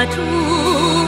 我祝。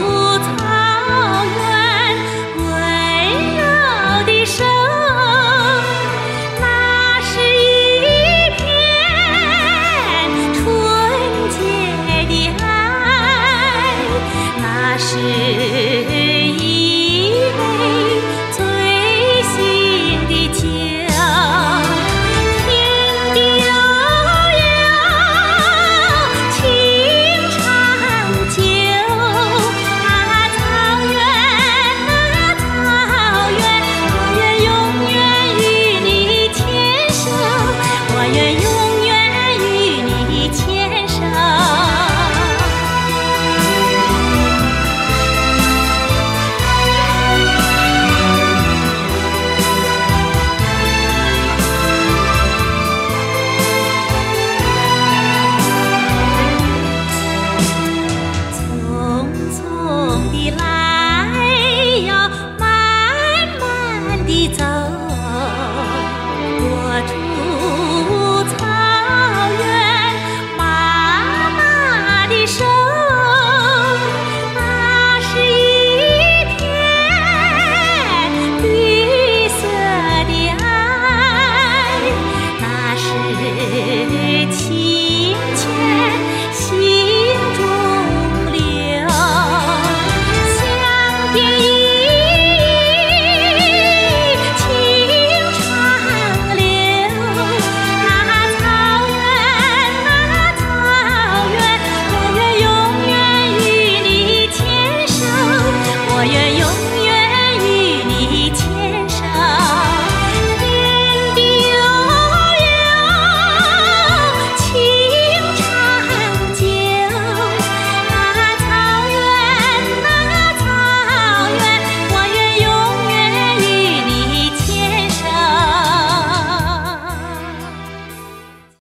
天意